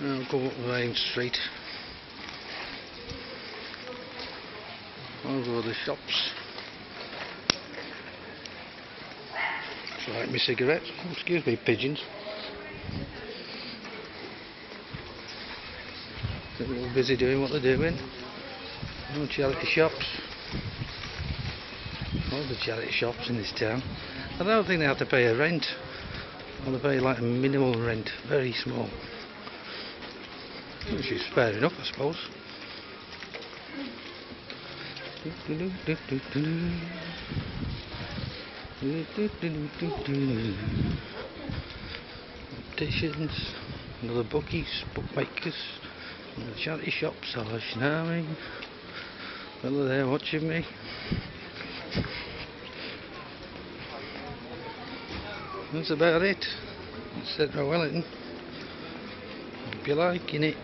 I'll go main street. I'll go to the shops. Light my cigarettes. Oh, excuse me, pigeons. They're all busy doing what they're doing. No charity shops. All the charity shops in this town. I don't think they have to pay a rent. Or they pay like a minimal rent, very small. Hmm, Which is fair enough, I suppose. Opticians, another bookies, bookmakers, and charity shops, oh, you know what I mean? Fella there watching me. That's about it. Central Wellington. Hope you're liking it.